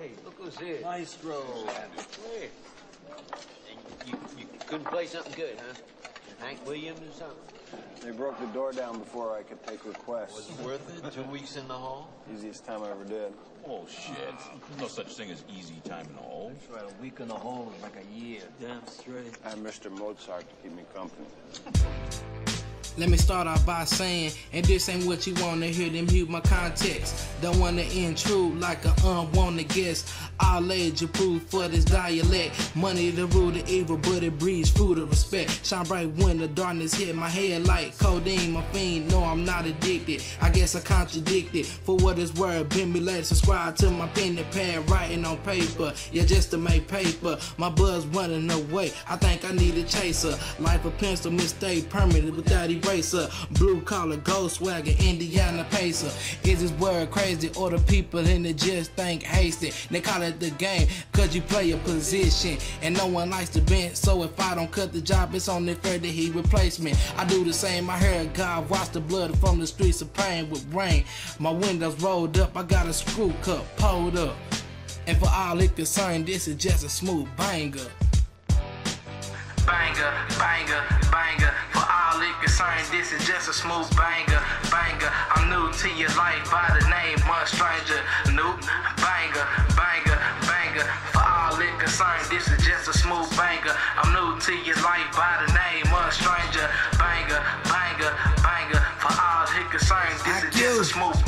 Hey, look who's here. Maestro. Hey. You, you couldn't play something good, huh? Hank Williams or something? They broke the door down before I could take requests. Was it worth it? Two weeks in the hall? Easiest time I ever did. Oh, shit. There's no such thing as easy time in the hole. That's right, a week in the hole is like a year. Damn straight. I had Mr. Mozart to keep me company. Let me start off by saying, and this ain't what you wanna hear, them mute my context. Don't wanna intrude like an unwanted guest. I'll age approved for this dialect. Money the rule the evil, but it breeds food of respect. Shine bright when the darkness hit my head like codeine. My fiend, no, I'm not addicted. I guess I contradicted. For what it's worth, been me let subscribe to my pen and pad, writing on paper. Yeah, just to make paper. My buzz running away. I think I need a chaser. Life a pencil, mistake permanent without eraser. Blue collar, ghost wagon, Indiana pacer. Is this word crazy or the people in the just think hasty? They call it the game, cause you play a position. And no one likes to bench, so if I don't cut the job, it's only fair that he replace me. I do the same, I heard God wash the blood from the streets of pain with rain. My windows rolled up, I got a screw cup pulled up. And for all it concerned, this is just a smooth. Banger, banger, banger. For all it concerned, this is just a smooth banger, banger. I'm new to your life by the name one stranger. New banger, banger, banger. For all it concerned, this is just a smooth banger. I'm new to your life by the name one stranger. Banger, banger, banger. For all it concerned, this is just a smooth banger,